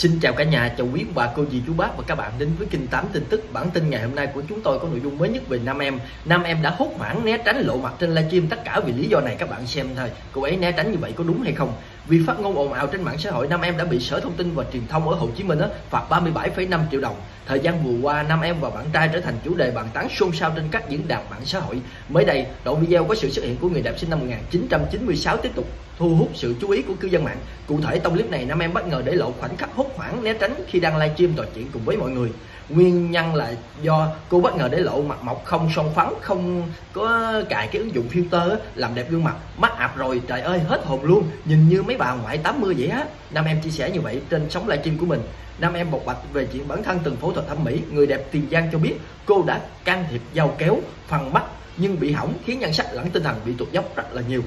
Xin chào cả nhà, chào quý bà, cô dì, chú bác và các bạn đến với kênh 8 tin tức. Bản tin ngày hôm nay của chúng tôi có nội dung mới nhất về Nam Em. Nam Em đã hốt hoảng né tránh lộ mặt trên livestream tất cả vì lý do này các bạn xem thôi. Cô ấy né tránh như vậy có đúng hay không? Vì phát ngôn ồn ào trên mạng xã hội, Nam Em đã bị Sở Thông tin và Truyền thông ở Hồ Chí Minh á, phạt 37,5 triệu đồng. Thời gian vừa qua, Nam Em và bạn trai trở thành chủ đề bàn tán xôn xao trên các diễn đàn mạng xã hội. Mới đây, đoạn video có sự xuất hiện của người đẹp sinh năm 1996 tiếp tục thu hút sự chú ý của cư dân mạng. Cụ thể, trong clip này, Nam Em bất ngờ để lộ khoảnh khắc hốt hoảng né tránh khi đang livestream trò chuyện cùng với mọi người. Nguyên nhân là do cô bất ngờ để lộ mặt mộc không son phấn, không có cài cái ứng dụng filter làm đẹp gương mặt, mắt ạp rồi, trời ơi hết hồn luôn, nhìn như mấy bà ngoại 80 vậy á. Nam Em chia sẻ như vậy trên sóng livestream của mình. Nam Em bộc bạch về chuyện bản thân từng phẫu thuật thẩm mỹ, người đẹp Tiền Giang cho biết cô đã can thiệp dao kéo phần mắt nhưng bị hỏng khiến nhan sắc lẫn tinh thần bị tụt dốc rất là nhiều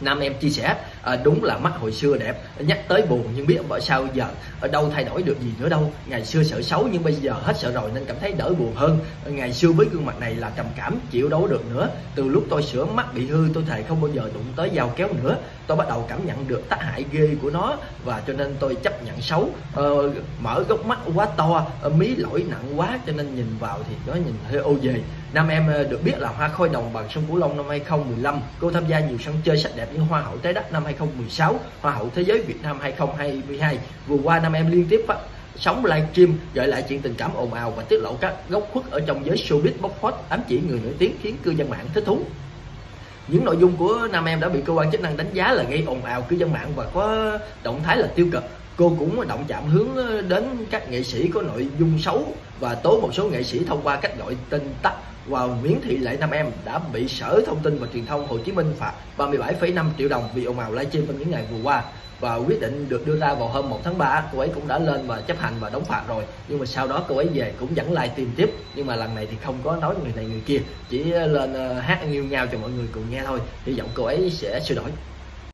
nam em chia sẻ à, đúng là mắt hồi xưa đẹp nhắc tới buồn nhưng biết bởi sao giờ ở đâu thay đổi được gì nữa đâu. Ngày xưa sợ xấu nhưng bây giờ hết sợ rồi nên cảm thấy đỡ buồn hơn. Ngày xưa với gương mặt này là trầm cảm chịu đấu được nữa. Từ lúc tôi sửa mắt bị hư tôi thề không bao giờ đụng tới dao kéo nữa. Tôi bắt đầu cảm nhận được tác hại ghê của nó và cho nên tôi chấp nhận xấu. Ờ, mở góc mắt quá to ờ, mí lỗi nặng quá cho nên nhìn vào thì nó nhìn hơi ô về Nam em được biết là hoa khôi đồng bằng sông Cửu Long năm 2015 cô tham gia nhiều sân chơi sắc đẹp như Hoa hậu Trái Đất năm 2016 Hoa hậu Thế giới Việt Nam 2022 vừa qua Nam em liên tiếp phát sóng livestream gợi lại chuyện tình cảm ồn ào và tiết lộ các góc khuất ở trong giới showbiz bóc phốt, ám chỉ người nổi tiếng khiến cư dân mạng thích thú. Những nội dung của nam em đã bị cơ quan chức năng đánh giá là gây ồn ào cư dân mạng và có động thái là tiêu cực. Cô cũng động chạm hướng đến các nghệ sĩ có nội dung xấu và tố một số nghệ sĩ thông qua cách gọi tên tắt và Nguyễn Thị Lệ Nam Em đã bị Sở Thông tin và Truyền thông Hồ Chí Minh phạt 37,5 triệu đồng vì ồn ào livestream trong những ngày vừa qua và quyết định được đưa ra vào hôm 1 tháng 3 cô ấy cũng đã lên và chấp hành và đóng phạt rồi. Nhưng mà sau đó cô ấy về cũng vẫn lại tìm tiếp. Nhưng mà lần này thì không có nói người này người kia. Chỉ lên ờ, hát nghiêu nhau cho mọi người cùng nghe thôi. Hy vọng cô ấy sẽ sửa đổi